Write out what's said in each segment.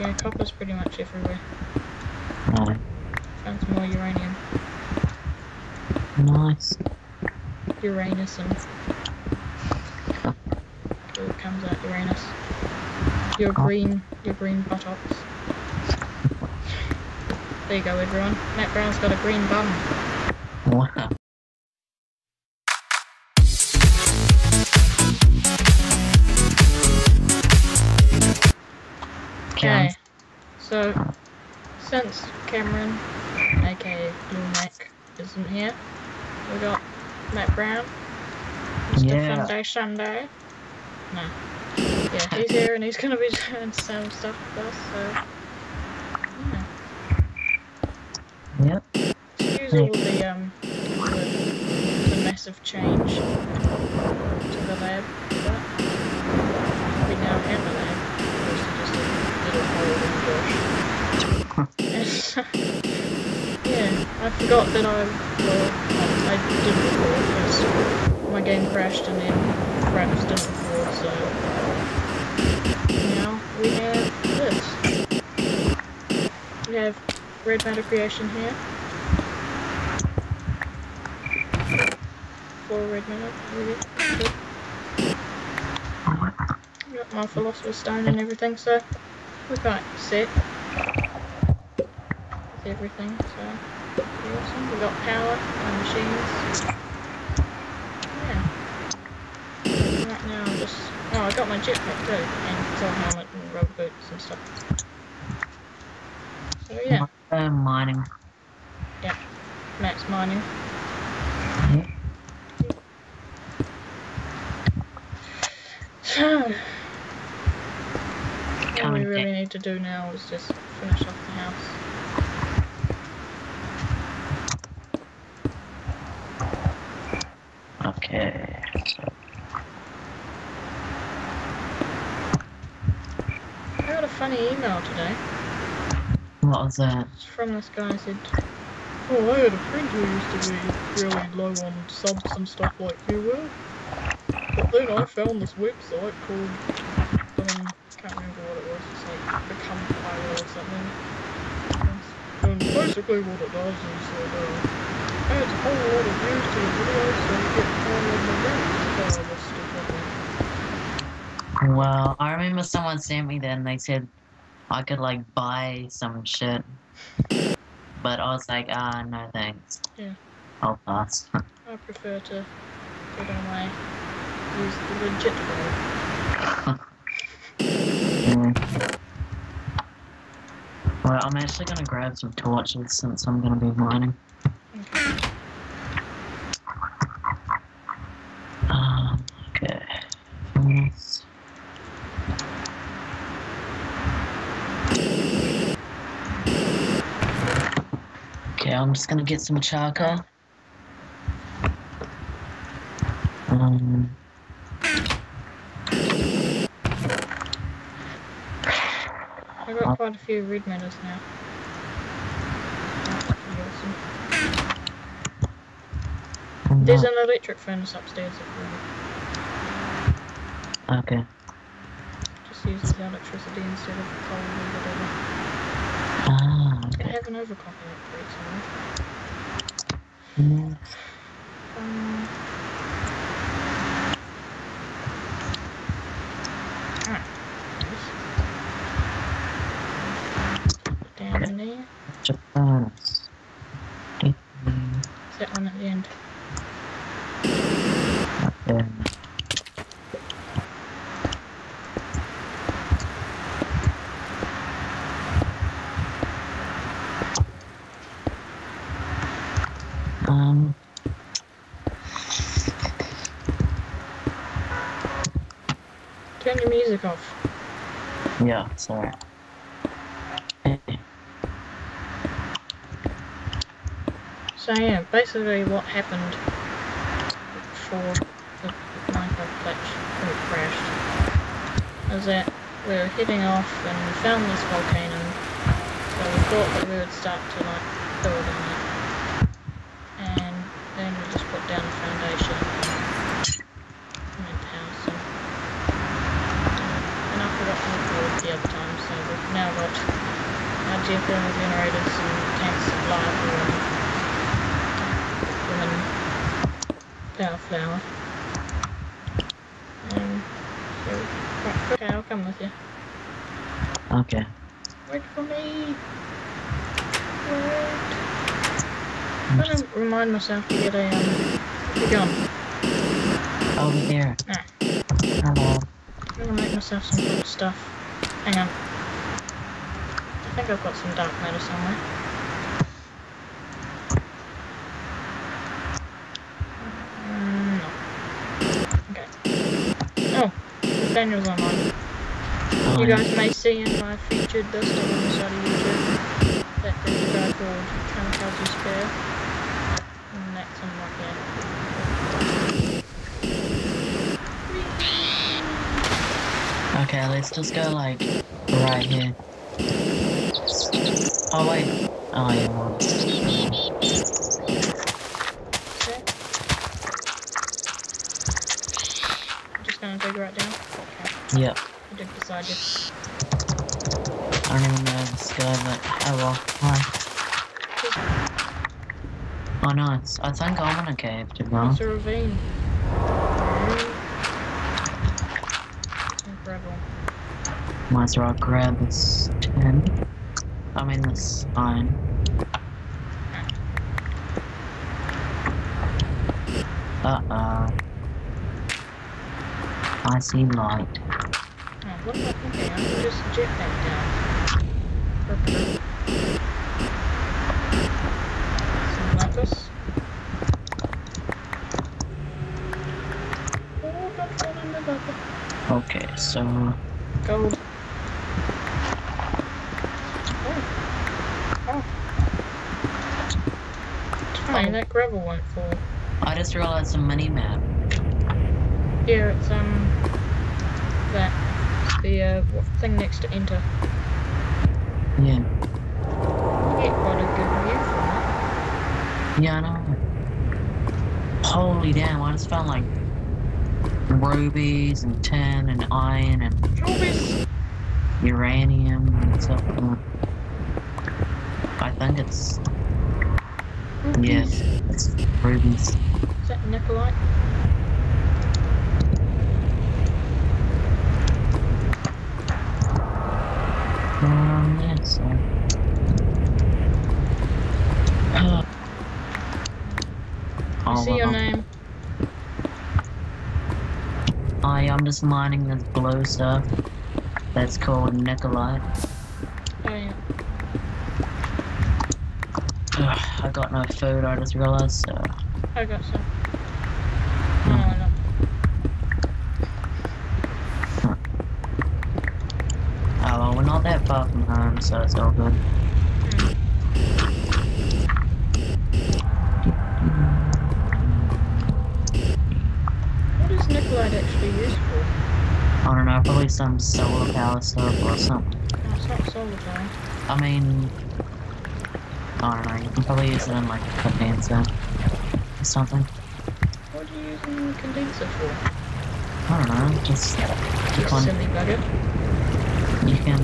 Yeah, copper's pretty much everywhere. No. Found some more uranium. Nice. Uranus and it comes out Uranus. Your Oh. green your green buttocks. There you go everyone. Matt Brown's got a green bum. Wow. Okay. So since Cameron, aka Blue Mac, isn't here, we got Matt Brown. Mr. Yeah. Sunday Sunday. No. Yeah, he's here and he's gonna be doing some stuff with us, so yeah. Yep. Excuse all the um the, the massive change to the lab, but we now have a lab. It's just a little hole in the bush. And, yeah, I forgot that I well I, didn't record because my game crashed and then Raps didn't record, so now we have this. We have Red Matter Creation here. for red minute. Really good. Got my philosopher's stone and everything, so we're quite set with everything. So awesome. We got power and machines. Yeah. Right now I'm just oh I got my jetpack too and soul helmet and rubber boots and stuff. So yeah, Uh, mining. Max mining. Yep. So All we really need to do now is just finish off the house. Okay. So, I got a funny email today. What was that? It's from this guy said, Oh, I had a friend who used to be really low on subs and stuff like you were. But then I found this website called, um, can't remember what it was, it's like Become Pyro or something. And basically what it does is it uh, adds a whole lot of views to your videos so you get more of the ranks for this stupid Well, I remember someone sent me that and they said I could like buy some shit. But I was like, ah, no thanks. Yeah. I'll pass. I prefer to get on my use the legit way. Well, I'm actually gonna grab some torches since I'm gonna be mining. Okay. Um, okay. Yes. Okay, I'm just gonna get some charcoal. Um, I got quite a few red medals now. Awesome. There's an electric furnace upstairs. Okay. Just use the electricity instead of the coal or whatever. Have an overclock electric somewhere. Mm, Um, alright. Put it Down in there. Japan. Is that one at the end? Okay. Um, Turn your music off. yeah, sorry. So yeah, basically what happened before the Minecraft it crashed was that we were heading off and we found this volcano. So we thought that we would start to like build on it. And then we just put down a foundation and went house and, and I forgot to record the other time so we've now got geothermal generators and tanks of lava and then power flower. Um, so, right, okay, I'll come with you. Okay. Wait for me. Wait. I'm gonna remind myself to get a um a gun. Over here. Ah. Hello. I'm gonna make myself some good stuff. Hang on. I think I've got some dark matter somewhere. Mm, no. Okay. Oh, Daniel's online. You guys may see in my featured list on the side of YouTube that there's a guy called Kamikaze Spare. And that's him right there. Okay, let's just go like right here. Oh wait. Oh yeah. I'm just gonna dig right down. Okay, Yep. I dig beside you. I don't even know this guy, but oh well. Hi. Oh nice. I think I'm in a cave to be honest. It's a ravine. And gravel. Might as well grab this tin. I mean this iron. Uh oh. I see light. Oh, what am I? I can just jet down. Perfect. Some lapis. Don't fall in the bucket. Okay, so Gold. Oh. Oh. It's fine, that gravel won't fall. I just realized a mini map. Yeah, it's, um, that. The, uh, thing next to enter. Yeah. You get quite a good view from Yeah, I know. Holy damn, I just found like rubies and tin and iron and it. Rubies! uranium and stuff. I think it's! Yes, it's rubies. Is that Nikolite? Um, yes. Uh, I see your name. I am just mining this blue stuff. That's called Nikolite. Oh, yeah. Ugh, I got no food. I just realized. So I got some. No, I don't. oh well, we're not that far from home, so it's all good. Hmm. What is Nikolite actually used for? I don't know, probably some solar power stuff or something. Oh, it's not solar power. I mean, I don't know. You can probably use it in like a condenser or something. What are you using the condenser for? I don't know. Just Fun. silly bugger. you can.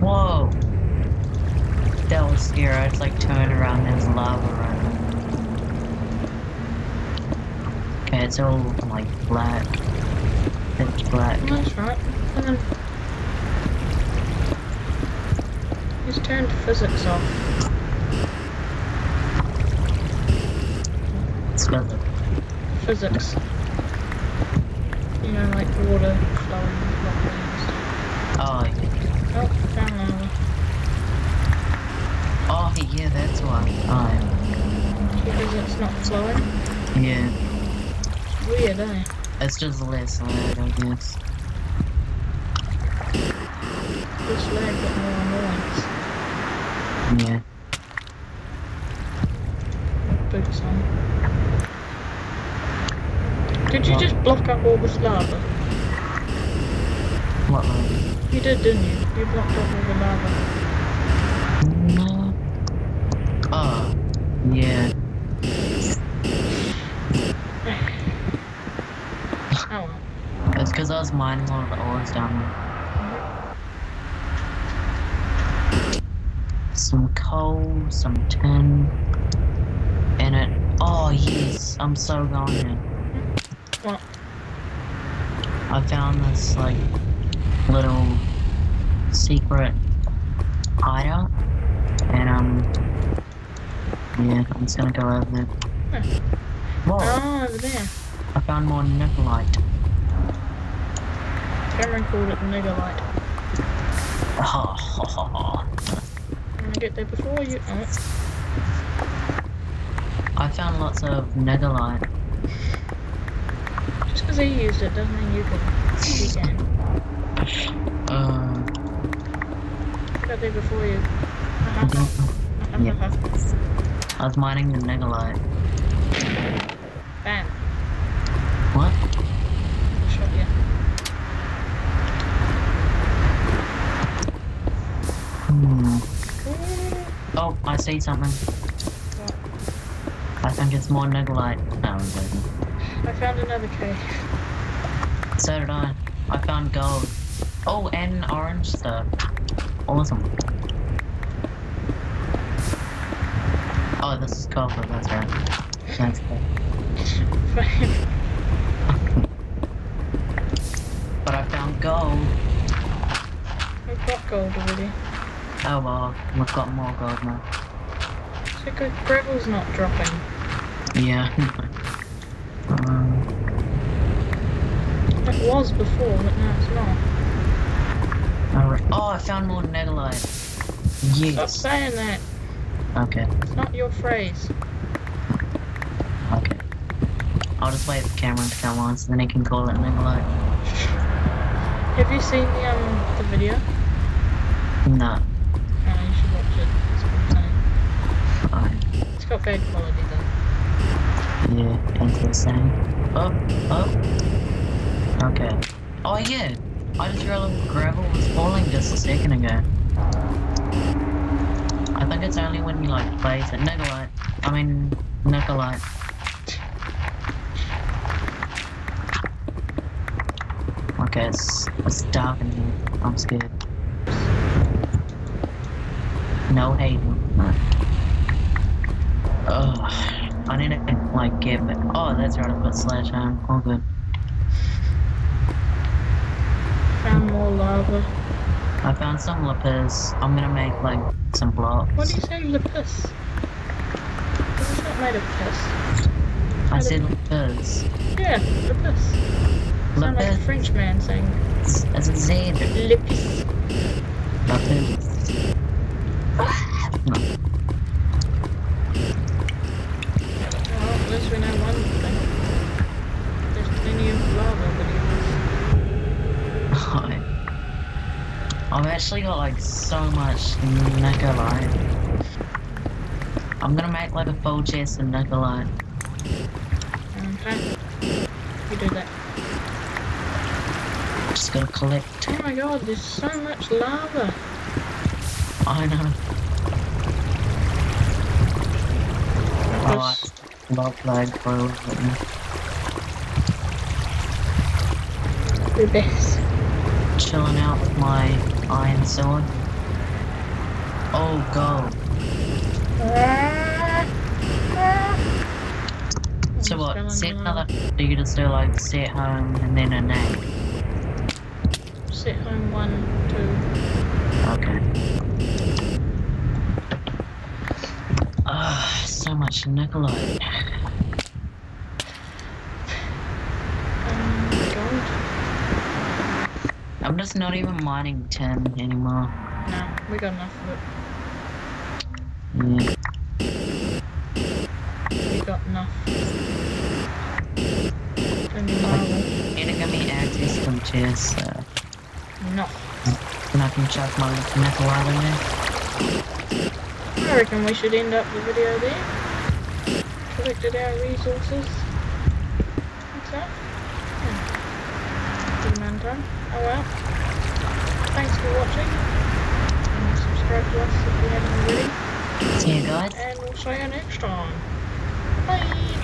Whoa! That was scary. I just like turned around. There's lava now. Okay, it's all like black. It's black. That's right. And then... He's turned physics off. The Physics. You know, like water flowing properly. Oh, yeah. Oh, found lava. oh yeah, that's why. Oh, Because it's not flowing. yeah. Weird, eh? It's just less lag, I guess. This lag got more. Yeah. Boots on. Did you just block up all this lava? What lag? You did, didn't you? You blocked up all the lava. No. Oh, yeah. Well. Because I was mining all the ores down there. Some coal, some tin, and it. Oh yes, I'm so going in. What? I found this like little secret hideout, and um, yeah, I'm just gonna go over there. Whoa! Oh, over there. I found more Nikolite. Cameron called it Megalite. Ha I'm get there before you. Oh, I found lots of negalite. just because he used it doesn't mean you can. You can. Uh, Got there before you. I Uh-huh. didn't- Yeah. Uh-huh. I was mining the negalite. Bam. What? Shot you. Hmm. Oh, I see something. What? I think it's more negalite. No, I'm joking. I found another cave. So did I. I found gold. Oh, and orange stuff. Awesome. Oh, this is copper, that's right. That's cool. But I found gold. I've got gold already. Oh well, we've got more gold now. So good gravel's not dropping. Yeah. um, It was before, but now it's not. Oh, I found more negalite. Stop Yes. saying that. Okay, It's not your phrase. okay. I'll just wait for Cameron to come on so then he can call it negalite. Have you seen the um the video? No. Oh, you should watch it. That's what I'm saying. Alright. It's got bad quality though. Yeah, interesting. Oh, oh. Okay. Oh yeah, I just realized gravel was falling just a second ago. I think it's only when you like place it. Nikolite. I mean, Nikolite. Okay, it's, it's dark in here. I'm scared. No hating. Ugh. I need to like get back. Oh, that's right. I put slash home. All good. Found more lava. I found some lapis. I'm gonna make like some blocks. What do you say, lapis? It's not made of piss. I said lapis. Yeah, lapis. Sound like a Lapis. French man saying It's it's a Z. lapis. Lapis. No. Well, at least we know one thing. There's plenty of lava videos. Hi. I've actually got like so much Nikolite. I'm gonna make like a full chest of Nikolite. Okay. You do that. Just gotta collect. Oh my god, there's so much lava. I know. Lapis. love lag for a little bit now. The best. Chilling out with my iron sword. Oh, gold. So what? Set another. You just do like set home and then a nap? Sit home one, two. Okay. Ah, so much Nikolite. Um, gold. I'm not even mining tin anymore. No, we got enough of Yeah. it. We got enough. Need to give me access some chests, so No. and I can chuck my Nikolite in there. I reckon we should end up the video there. Collected our resources. What's that? Yeah. Good amount of time. Oh well. Thanks for watching. And subscribe to us if you haven't already. See you guys. And we'll see you next time. Bye!